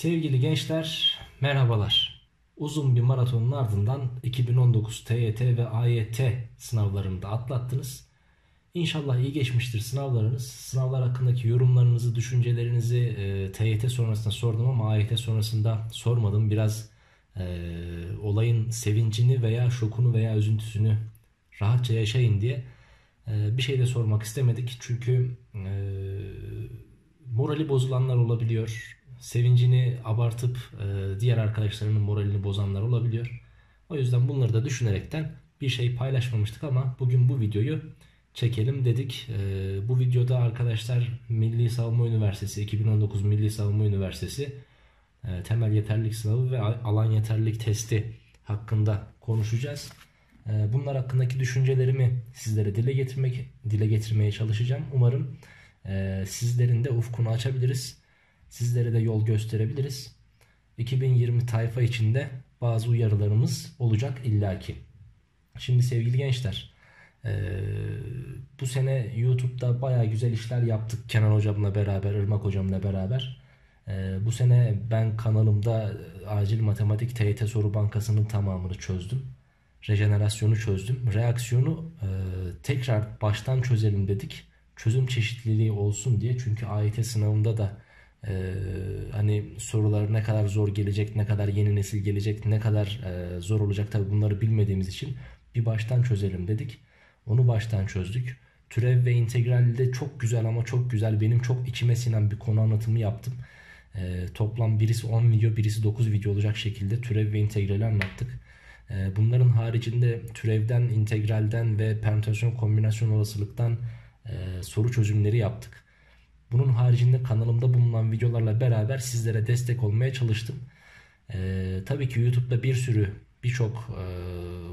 Sevgili gençler, merhabalar. Uzun bir maratonun ardından 2019 TYT ve AYT sınavlarını da atlattınız. İnşallah iyi geçmiştir sınavlarınız. Sınavlar hakkındaki yorumlarınızı, düşüncelerinizi e, TYT sonrasında sordum ama AYT sonrasında sormadım. Biraz e, olayın sevincini veya şokunu veya üzüntüsünü rahatça yaşayın diye e, bir şey de sormak istemedik. Çünkü e, morali bozulanlar olabiliyor sevincini abartıp e, diğer arkadaşlarının moralini bozanlar olabiliyor. O yüzden bunları da düşünerekten bir şey paylaşmamıştık ama bugün bu videoyu çekelim dedik. E, bu videoda arkadaşlar Milli Savunma Üniversitesi 2019 Milli Savunma Üniversitesi e, temel yeterlilik sınavı ve alan yeterlilik testi hakkında konuşacağız. Bunlar hakkındaki düşüncelerimi sizlere dile getirmek dile getirmeye çalışacağım. Umarım sizlerin de ufkunu açabiliriz Sizlere de yol gösterebiliriz. 2020 tayfa içinde bazı uyarılarımız olacak illaki. Şimdi sevgili gençler bu sene YouTube'da baya güzel işler yaptık Kenan hocamla beraber, Irmak hocamla beraber. Bu sene ben kanalımda acil matematik TYT soru bankasının tamamını çözdüm. Rejenerasyonu çözdüm. Reaksiyonu tekrar baştan çözelim dedik. Çözüm çeşitliliği olsun diye. Çünkü AYT sınavında da ee, hani sorular ne kadar zor gelecek, ne kadar yeni nesil gelecek, ne kadar e, zor olacak tabi bunları bilmediğimiz için bir baştan çözelim dedik. Onu baştan çözdük. Türev ve integralde çok güzel ama çok güzel benim çok içime sinen bir konu anlatımı yaptım. E, toplam birisi 10 video birisi 9 video olacak şekilde türev ve integrali anlattık. E, bunların haricinde türevden, integralden ve permütasyon kombinasyon olasılıktan e, soru çözümleri yaptık. Bunun haricinde kanalımda bulunan videolarla beraber sizlere destek olmaya çalıştım. Ee, tabii ki YouTube'da bir sürü birçok e,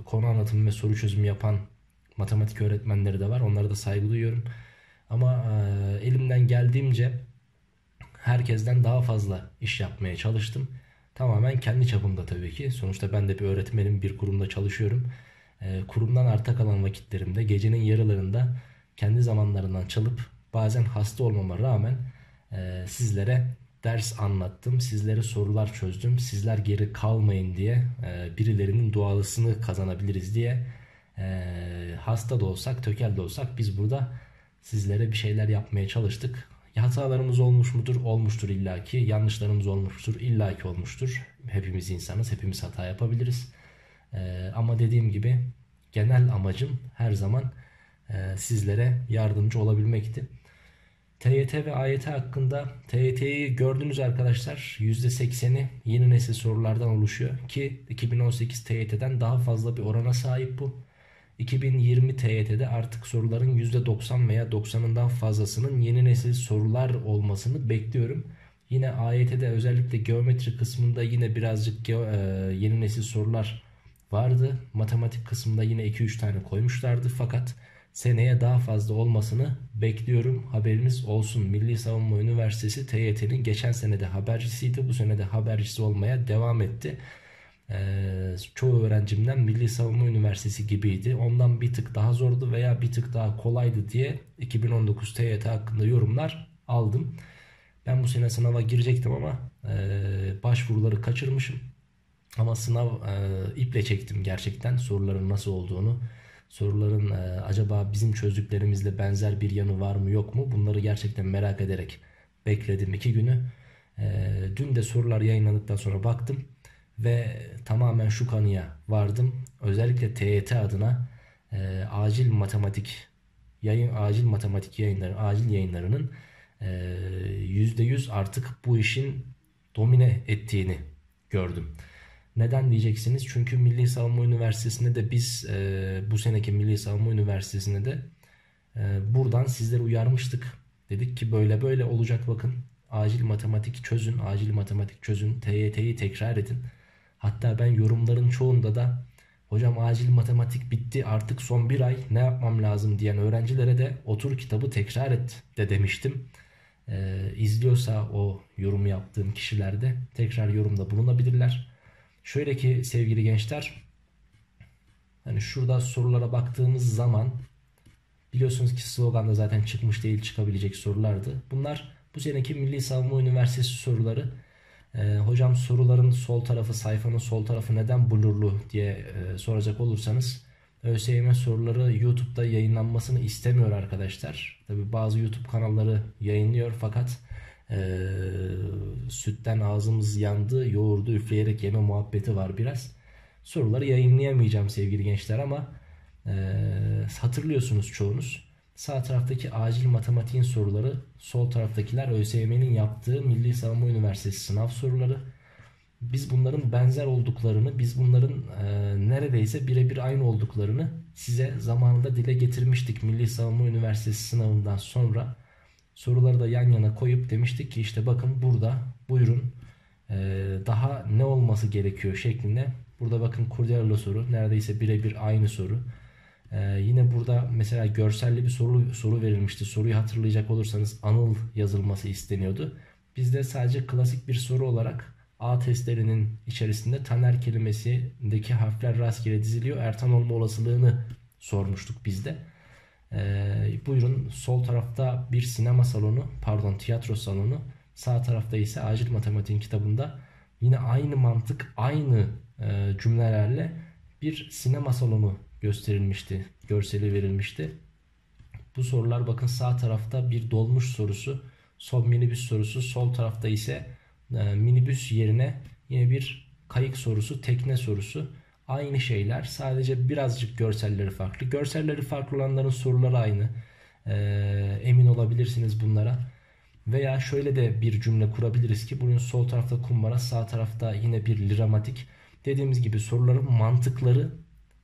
konu anlatımı ve soru çözümü yapan matematik öğretmenleri de var. Onlara da saygı duyuyorum. Ama e, elimden geldiğimce herkesten daha fazla iş yapmaya çalıştım. Tamamen kendi çapımda tabii ki. Sonuçta ben de bir öğretmenim, bir kurumda çalışıyorum. E, kurumdan arta kalan vakitlerimde, gecenin yarılarında kendi zamanlarından çalıp bazen hasta olmama rağmen e, sizlere ders anlattım. Sizlere sorular çözdüm. Sizler geri kalmayın diye e, birilerinin dualısını kazanabiliriz diye e, hasta da olsak, tökel de olsak biz burada sizlere bir şeyler yapmaya çalıştık. Hatalarımız olmuş mudur? Olmuştur illaki. Yanlışlarımız olmuştur. illaki olmuştur. Hepimiz insanız. Hepimiz hata yapabiliriz. E, ama dediğim gibi genel amacım her zaman e, sizlere yardımcı olabilmekti. TYT ve AYT hakkında TYT'yi gördünüz arkadaşlar %80'i yeni nesil sorulardan oluşuyor ki 2018 TYT'den daha fazla bir orana sahip bu. 2020 TYT'de artık soruların %90 veya 90'ından fazlasının yeni nesil sorular olmasını bekliyorum. Yine AYT'de özellikle geometri kısmında yine birazcık yeni nesil sorular vardı. Matematik kısmında yine 2-3 tane koymuşlardı fakat seneye daha fazla olmasını bekliyorum. Haberiniz olsun. Milli Savunma Üniversitesi TYT'nin geçen senede habercisiydi. Bu senede habercisi olmaya devam etti. Ee, çoğu öğrencimden Milli Savunma Üniversitesi gibiydi. Ondan bir tık daha zordu veya bir tık daha kolaydı diye 2019 TYT hakkında yorumlar aldım. Ben bu sene sınava girecektim ama e, başvuruları kaçırmışım. Ama sınav e, iple çektim gerçekten soruların nasıl olduğunu soruların e, acaba bizim çözdüklerimizle benzer bir yanı var mı yok mu bunları gerçekten merak ederek bekledim iki günü. E, dün de sorular yayınlandıktan sonra baktım ve tamamen şu kanıya vardım. Özellikle TYT adına e, acil matematik yayın acil matematik yayınları acil yayınlarının %100 artık bu işin domine ettiğini gördüm. Neden diyeceksiniz? Çünkü Milli Savunma Üniversitesi'nde de biz e, bu seneki Milli Savunma Üniversitesi'nde de e, buradan sizleri uyarmıştık. Dedik ki böyle böyle olacak bakın. Acil matematik çözün, acil matematik çözün, TYT'yi tekrar edin. Hatta ben yorumların çoğunda da hocam acil matematik bitti artık son bir ay ne yapmam lazım diyen öğrencilere de otur kitabı tekrar et de demiştim. Ee, izliyorsa o yorum yaptığım kişilerde tekrar yorumda bulunabilirler. Şöyle ki sevgili gençler hani şurada sorulara baktığımız zaman biliyorsunuz ki sloganda zaten çıkmış değil çıkabilecek sorulardı. Bunlar bu seneki Milli Savunma Üniversitesi soruları. E, hocam soruların sol tarafı sayfanın sol tarafı neden blurlu diye e, soracak olursanız ÖSYM soruları YouTube'da yayınlanmasını istemiyor arkadaşlar. Tabi bazı YouTube kanalları yayınlıyor fakat e, sütten ağzımız yandı yoğurdu üfleyerek yeme muhabbeti var biraz. Soruları yayınlayamayacağım sevgili gençler ama e, hatırlıyorsunuz çoğunuz. Sağ taraftaki acil matematiğin soruları, sol taraftakiler ÖSYM'nin yaptığı Milli Savunma Üniversitesi sınav soruları. Biz bunların benzer olduklarını, biz bunların e, neredeyse birebir aynı olduklarını size zamanında dile getirmiştik Milli Savunma Üniversitesi sınavından sonra. Soruları da yan yana koyup demiştik ki işte bakın burada buyurun e, daha ne olması gerekiyor şeklinde. Burada bakın Kurdelalı soru neredeyse birebir aynı soru. Ee, yine burada mesela görselli bir soru soru verilmişti. Soruyu hatırlayacak olursanız anıl yazılması isteniyordu. Bizde sadece klasik bir soru olarak A testlerinin içerisinde taner kelimesindeki harfler rastgele diziliyor. Ertan olma olasılığını sormuştuk bizde. Ee, buyurun sol tarafta bir sinema salonu pardon tiyatro salonu sağ tarafta ise acil matematiğin kitabında yine aynı mantık aynı e, cümlelerle bir sinema salonu gösterilmişti. Görseli verilmişti. Bu sorular bakın sağ tarafta bir dolmuş sorusu, sol minibüs sorusu, sol tarafta ise e, minibüs yerine yine bir kayık sorusu, tekne sorusu. Aynı şeyler sadece birazcık görselleri farklı. Görselleri farklı olanların soruları aynı. E, emin olabilirsiniz bunlara. Veya şöyle de bir cümle kurabiliriz ki bunun sol tarafta kumbara, sağ tarafta yine bir liramatik. Dediğimiz gibi soruların mantıkları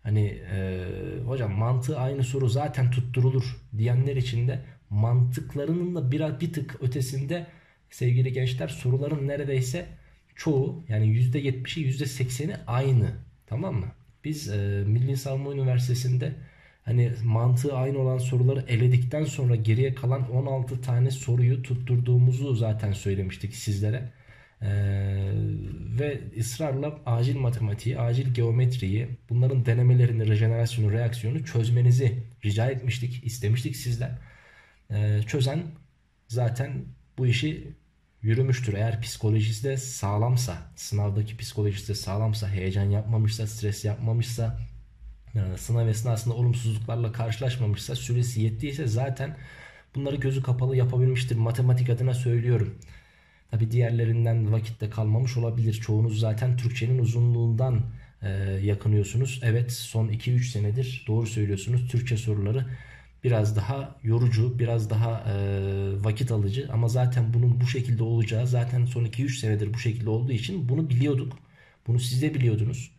Hani e, hocam mantığı aynı soru zaten tutturulur diyenler için de mantıklarının da biraz bir tık ötesinde sevgili gençler soruların neredeyse çoğu yani %70'i %80'i aynı. Tamam mı? Biz e, Milli Savunma Üniversitesi'nde hani mantığı aynı olan soruları eledikten sonra geriye kalan 16 tane soruyu tutturduğumuzu zaten söylemiştik sizlere. Ee, ve ısrarla acil matematiği, acil geometriyi, bunların denemelerini, rejenerasyonu, reaksiyonu çözmenizi rica etmiştik, istemiştik sizden. Ee, çözen zaten bu işi yürümüştür. Eğer psikolojisi de sağlamsa, sınavdaki psikolojisi de sağlamsa, heyecan yapmamışsa, stres yapmamışsa, e, sınav esnasında olumsuzluklarla karşılaşmamışsa, süresi yettiyse zaten bunları gözü kapalı yapabilmiştir. Matematik adına söylüyorum. Tabi diğerlerinden vakitte kalmamış olabilir. Çoğunuz zaten Türkçenin uzunluğundan e, yakınıyorsunuz. Evet son 2-3 senedir doğru söylüyorsunuz. Türkçe soruları biraz daha yorucu, biraz daha e, vakit alıcı ama zaten bunun bu şekilde olacağı zaten son 2-3 senedir bu şekilde olduğu için bunu biliyorduk. Bunu siz de biliyordunuz.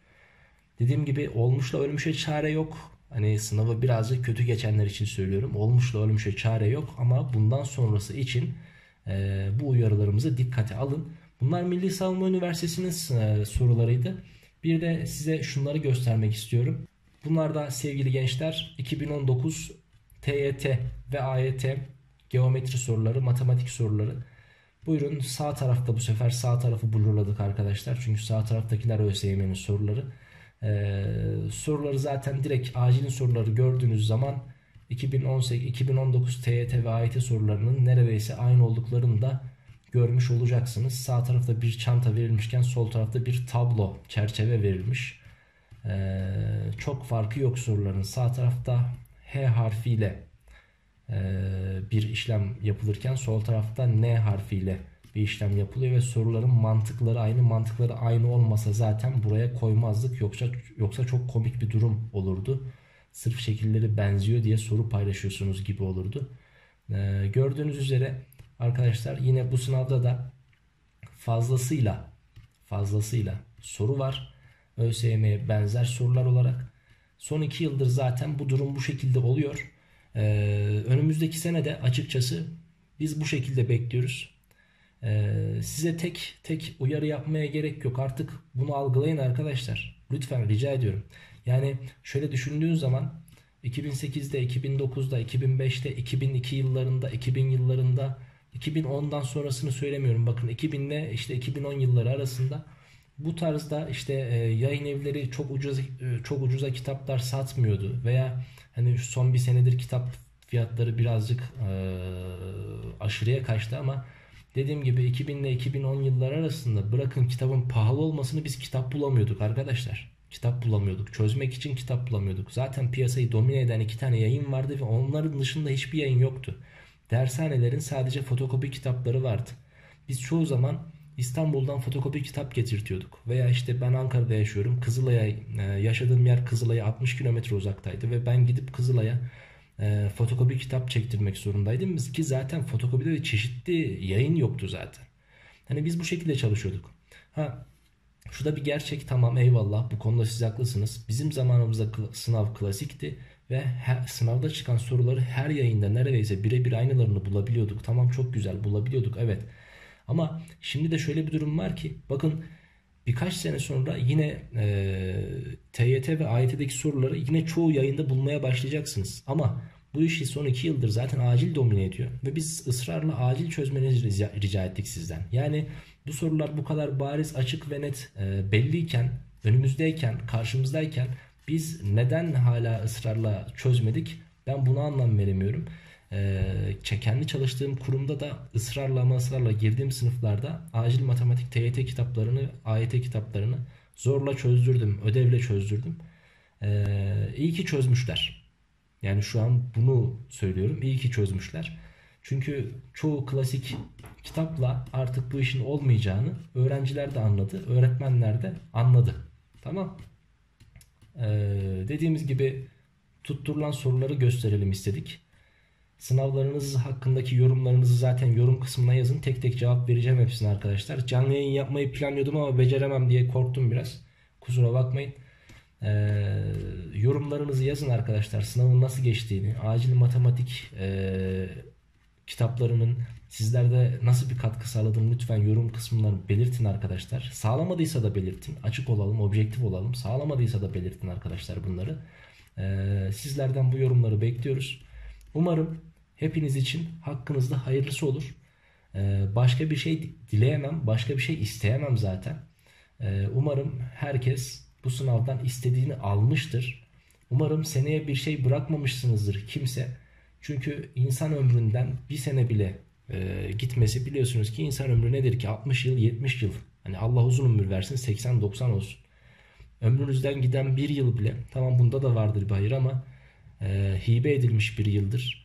Dediğim gibi olmuşla ölmüşe çare yok. Hani sınavı birazcık kötü geçenler için söylüyorum. Olmuşla ölmüşe çare yok ama bundan sonrası için e, bu uyarılarımızı dikkate alın. Bunlar Milli Savunma Üniversitesi'nin e, sorularıydı. Bir de size şunları göstermek istiyorum. Bunlar da sevgili gençler 2019 TYT ve AYT geometri soruları, matematik soruları. Buyurun sağ tarafta bu sefer sağ tarafı blurladık arkadaşlar. Çünkü sağ taraftakiler ÖSYM'nin soruları. Ee, soruları zaten direkt acilin soruları gördüğünüz zaman 2018-2019 TYT ve AYT sorularının neredeyse aynı olduklarını da görmüş olacaksınız. Sağ tarafta bir çanta verilmişken sol tarafta bir tablo, çerçeve verilmiş. Ee, çok farkı yok soruların. Sağ tarafta H harfiyle e, bir işlem yapılırken sol tarafta N harfiyle bir işlem yapılıyor ve soruların mantıkları aynı mantıkları aynı olmasa zaten buraya koymazdık yoksa yoksa çok komik bir durum olurdu sırf şekilleri benziyor diye soru paylaşıyorsunuz gibi olurdu. Ee, gördüğünüz üzere arkadaşlar yine bu sınavda da fazlasıyla fazlasıyla soru var. ÖSYM'ye benzer sorular olarak. Son iki yıldır zaten bu durum bu şekilde oluyor. Ee, önümüzdeki sene de açıkçası biz bu şekilde bekliyoruz. Ee, size tek tek uyarı yapmaya gerek yok. Artık bunu algılayın arkadaşlar. Lütfen rica ediyorum. Yani şöyle düşündüğün zaman 2008'de, 2009'da, 2005'te, 2002 yıllarında, 2000 yıllarında, 2010'dan sonrasını söylemiyorum. Bakın 2000 ile işte 2010 yılları arasında bu tarzda işte e, yayın evleri çok ucuz e, çok ucuza kitaplar satmıyordu veya hani son bir senedir kitap fiyatları birazcık e, aşırıya kaçtı ama Dediğim gibi 2000 ile 2010 yılları arasında bırakın kitabın pahalı olmasını biz kitap bulamıyorduk arkadaşlar. Kitap bulamıyorduk. Çözmek için kitap bulamıyorduk. Zaten piyasayı domine eden iki tane yayın vardı ve onların dışında hiçbir yayın yoktu. Dershanelerin sadece fotokopi kitapları vardı. Biz çoğu zaman İstanbul'dan fotokopi kitap getirtiyorduk. Veya işte ben Ankara'da yaşıyorum. Kızılay'a e, yaşadığım yer Kızılay'a 60 kilometre uzaktaydı ve ben gidip Kızılay'a e, fotokopi kitap çektirmek zorundaydım. Ki zaten fotokopide de çeşitli yayın yoktu zaten. Hani biz bu şekilde çalışıyorduk. Ha şu bir gerçek tamam eyvallah bu konuda siz haklısınız. Bizim zamanımızda sınav klasikti ve her, sınavda çıkan soruları her yayında neredeyse birebir aynılarını bulabiliyorduk. Tamam çok güzel bulabiliyorduk evet. Ama şimdi de şöyle bir durum var ki bakın birkaç sene sonra yine e, TYT ve AYT'deki soruları yine çoğu yayında bulmaya başlayacaksınız. Ama bu işi son iki yıldır zaten acil domine ediyor. Ve biz ısrarla acil çözmenizi rica, rica ettik sizden. Yani bu sorular bu kadar bariz, açık ve net e, belliyken, önümüzdeyken, karşımızdayken biz neden hala ısrarla çözmedik? Ben buna anlam veremiyorum. Ee, kendi çalıştığım kurumda da ısrarla ama ısrarla girdiğim sınıflarda acil matematik TYT kitaplarını, AYT kitaplarını zorla çözdürdüm, ödevle çözdürdüm. Ee, iyi ki çözmüşler. Yani şu an bunu söylüyorum. İyi ki çözmüşler. Çünkü çoğu klasik kitapla artık bu işin olmayacağını öğrenciler de anladı, öğretmenler de anladı. Tamam. Ee, dediğimiz gibi tutturulan soruları gösterelim istedik. Sınavlarınız hakkındaki yorumlarınızı zaten yorum kısmına yazın. Tek tek cevap vereceğim hepsine arkadaşlar. Canlı yayın yapmayı planlıyordum ama beceremem diye korktum biraz. Kusura bakmayın. Ee, yorumlarınızı yazın arkadaşlar. Sınavın nasıl geçtiğini, acil matematik e, kitaplarının sizlerde nasıl bir katkı sağladığını lütfen yorum kısmından belirtin arkadaşlar. Sağlamadıysa da belirtin. Açık olalım, objektif olalım. Sağlamadıysa da belirtin arkadaşlar bunları. Ee, sizlerden bu yorumları bekliyoruz. Umarım hepiniz için hakkınızda hayırlısı olur. Ee, başka bir şey dileyemem, başka bir şey isteyemem zaten. Ee, umarım herkes bu sınavdan istediğini almıştır. Umarım seneye bir şey bırakmamışsınızdır kimse. Çünkü insan ömründen bir sene bile e, gitmesi biliyorsunuz ki insan ömrü nedir ki 60 yıl 70 yıl. Hani Allah uzun ömür versin 80-90 olsun. Ömrünüzden giden bir yıl bile tamam bunda da vardır bir hayır ama e, hibe edilmiş bir yıldır.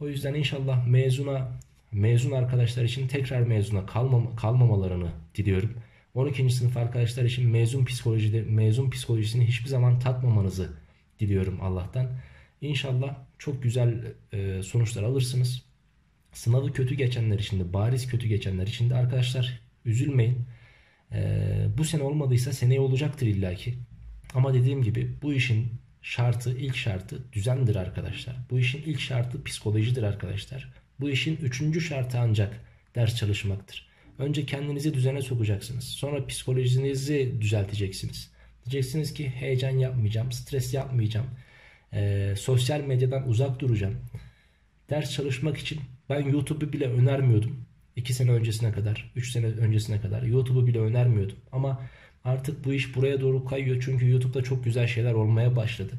O yüzden inşallah mezuna mezun arkadaşlar için tekrar mezuna kalmam, kalmamalarını diliyorum. 12. sınıf arkadaşlar için mezun psikolojide mezun psikolojisini hiçbir zaman tatmamanızı diliyorum Allah'tan. İnşallah çok güzel e, sonuçlar alırsınız. Sınavı kötü geçenler için de bariz kötü geçenler için de arkadaşlar üzülmeyin. E, bu sene olmadıysa seneye olacaktır illaki. Ama dediğim gibi bu işin şartı, ilk şartı düzendir arkadaşlar. Bu işin ilk şartı psikolojidir arkadaşlar. Bu işin üçüncü şartı ancak ders çalışmaktır. Önce kendinizi düzene sokacaksınız. Sonra psikolojinizi düzelteceksiniz. Diyeceksiniz ki heyecan yapmayacağım, stres yapmayacağım. E, sosyal medyadan uzak duracağım. Ders çalışmak için ben YouTube'u bile önermiyordum. 2 sene öncesine kadar, 3 sene öncesine kadar YouTube'u bile önermiyordum. Ama Artık bu iş buraya doğru kayıyor çünkü YouTube'da çok güzel şeyler olmaya başladı.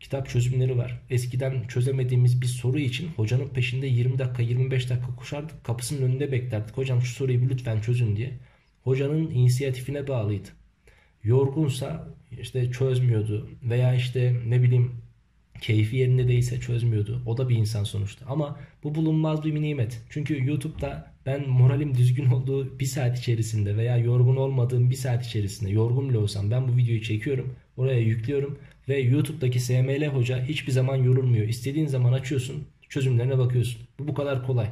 Kitap çözümleri var. Eskiden çözemediğimiz bir soru için hocanın peşinde 20 dakika 25 dakika koşardık. Kapısının önünde beklerdik. Hocam şu soruyu bir lütfen çözün diye. Hocanın inisiyatifine bağlıydı. Yorgunsa işte çözmüyordu veya işte ne bileyim keyfi yerinde değilse çözmüyordu. O da bir insan sonuçta. Ama bu bulunmaz bir nimet. Çünkü YouTube'da ben moralim düzgün olduğu bir saat içerisinde veya yorgun olmadığım bir saat içerisinde yorgun bile olsam ben bu videoyu çekiyorum. Oraya yüklüyorum ve YouTube'daki SML hoca hiçbir zaman yorulmuyor. İstediğin zaman açıyorsun çözümlerine bakıyorsun. Bu bu kadar kolay.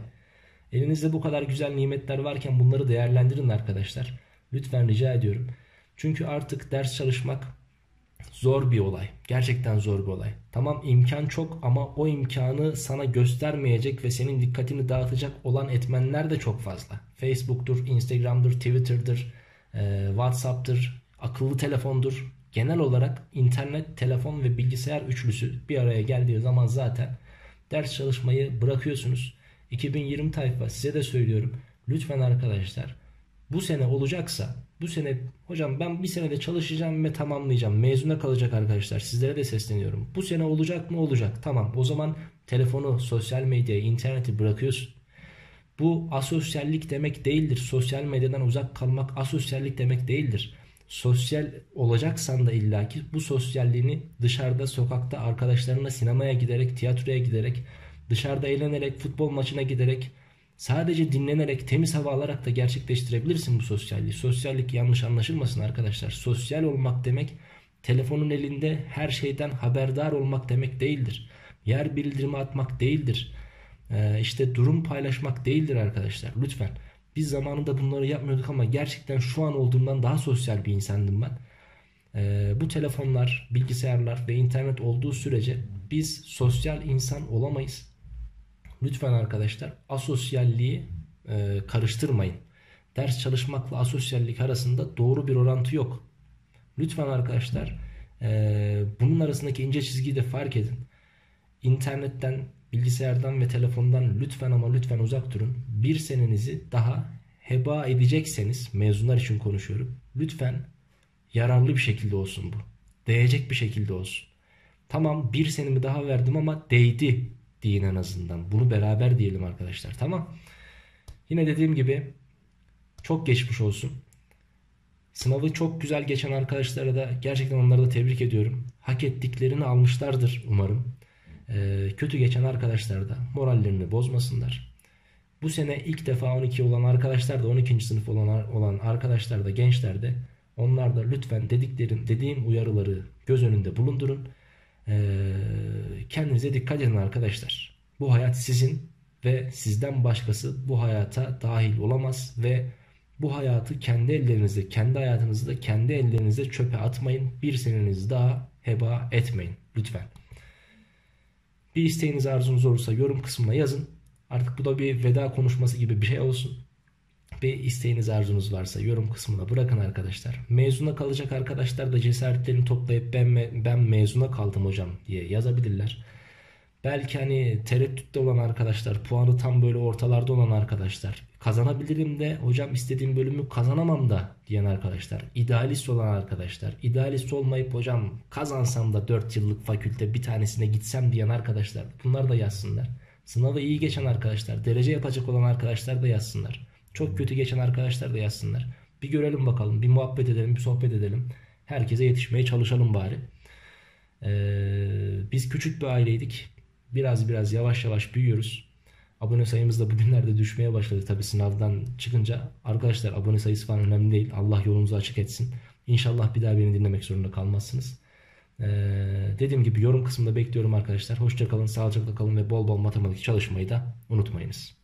Elinizde bu kadar güzel nimetler varken bunları değerlendirin arkadaşlar. Lütfen rica ediyorum. Çünkü artık ders çalışmak zor bir olay. Gerçekten zor bir olay. Tamam imkan çok ama o imkanı sana göstermeyecek ve senin dikkatini dağıtacak olan etmenler de çok fazla. Facebook'tur, Instagram'dır, Twitter'dır, e, WhatsApp'tır, akıllı telefondur. Genel olarak internet, telefon ve bilgisayar üçlüsü bir araya geldiği zaman zaten ders çalışmayı bırakıyorsunuz. 2020 tayfa size de söylüyorum. Lütfen arkadaşlar bu sene olacaksa bu sene hocam ben bir senede çalışacağım ve tamamlayacağım. Mezuna kalacak arkadaşlar. Sizlere de sesleniyorum. Bu sene olacak mı? Olacak. Tamam. O zaman telefonu, sosyal medyayı, interneti bırakıyorsun. Bu asosyallik demek değildir. Sosyal medyadan uzak kalmak asosyallik demek değildir. Sosyal olacaksan da illaki bu sosyalliğini dışarıda, sokakta, arkadaşlarına sinemaya giderek, tiyatroya giderek, dışarıda eğlenerek, futbol maçına giderek, sadece dinlenerek, temiz hava alarak da gerçekleştirebilirsin bu sosyalliği. Sosyallik yanlış anlaşılmasın arkadaşlar. Sosyal olmak demek telefonun elinde her şeyden haberdar olmak demek değildir. Yer bildirimi atmak değildir. Ee, işte durum paylaşmak değildir arkadaşlar. Lütfen. Biz zamanında bunları yapmıyorduk ama gerçekten şu an olduğumdan daha sosyal bir insandım ben. Ee, bu telefonlar, bilgisayarlar ve internet olduğu sürece biz sosyal insan olamayız. Lütfen arkadaşlar asosyalliği e, karıştırmayın. Ders çalışmakla asosyallik arasında doğru bir orantı yok. Lütfen arkadaşlar e, bunun arasındaki ince çizgiyi de fark edin. İnternetten, bilgisayardan ve telefondan lütfen ama lütfen uzak durun. Bir senenizi daha heba edecekseniz, mezunlar için konuşuyorum. Lütfen yararlı bir şekilde olsun bu. Değecek bir şekilde olsun. Tamam bir senemi daha verdim ama değdi deyin en azından. Bunu beraber diyelim arkadaşlar tamam. Yine dediğim gibi çok geçmiş olsun. Sınavı çok güzel geçen arkadaşlara da gerçekten onları da tebrik ediyorum. Hak ettiklerini almışlardır umarım. Ee, kötü geçen arkadaşlar da morallerini bozmasınlar. Bu sene ilk defa 12 olan arkadaşlar da 12. sınıf olan, olan arkadaşlar da gençler de onlar da lütfen dediklerim, dediğim uyarıları göz önünde bulundurun. Ee, kendinize dikkat edin arkadaşlar. Bu hayat sizin ve sizden başkası bu hayata dahil olamaz ve bu hayatı kendi ellerinizde, kendi hayatınızı da kendi ellerinizde çöpe atmayın. Bir senenizi daha heba etmeyin lütfen. Bir isteğiniz arzunuz olursa yorum kısmına yazın. Artık bu da bir veda konuşması gibi bir şey olsun. Bir isteğiniz arzunuz varsa yorum kısmına bırakın arkadaşlar. Mezuna kalacak arkadaşlar da cesaretlerini toplayıp ben, ben mezuna kaldım hocam diye yazabilirler. Belki hani tereddütte olan arkadaşlar, puanı tam böyle ortalarda olan arkadaşlar, kazanabilirim de hocam istediğim bölümü kazanamam da diyen arkadaşlar, idealist olan arkadaşlar, idealist olmayıp hocam kazansam da 4 yıllık fakülte bir tanesine gitsem diyen arkadaşlar bunlar da yazsınlar. Sınavı iyi geçen arkadaşlar, derece yapacak olan arkadaşlar da yazsınlar. Çok kötü geçen arkadaşlar da yazsınlar. Bir görelim bakalım, bir muhabbet edelim, bir sohbet edelim. Herkese yetişmeye çalışalım bari. Ee, biz küçük bir aileydik biraz biraz yavaş yavaş büyüyoruz. Abone sayımız da bugünlerde düşmeye başladı tabi sınavdan çıkınca. Arkadaşlar abone sayısı falan önemli değil. Allah yolunuzu açık etsin. İnşallah bir daha beni dinlemek zorunda kalmazsınız. Ee, dediğim gibi yorum kısmında bekliyorum arkadaşlar. Hoşçakalın, sağlıcakla kalın ve bol bol matematik çalışmayı da unutmayınız.